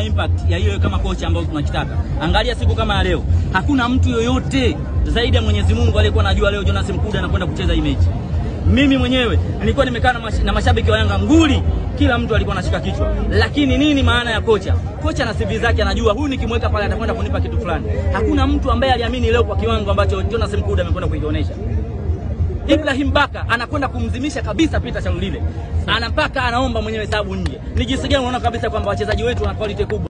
impact ya hiyo kama kocha ambao tunakitaka. Angalia siku kama ya leo, hakuna mtu yoyote zaidi ya Mwenyezi Mungu aliyekuwa anajua leo Jonas Mkude anakwenda kucheza hii mechi. Mimi mwenyewe nilikuwa nimekaa na, mash, na mashabiki wa Yanga nguli, kila mtu alikuwa anashika kichwa. Lakini nini maana ya kocha? Kocha na CV zake anajua huyu nikimweka pale atakwenda kunipa kitu fulani. Hakuna mtu ambaye aliamini leo kwa kiwango ambacho Jonas Mkude amekwenda kuionyesha. Ibrahim Baka anakwenda kumzimisha kabisa Peter Shalulile, anapaka anaomba mwenyewe sababu nje. Ni jinsi gani unaona kabisa kwamba wachezaji wetu wana quality kubwa.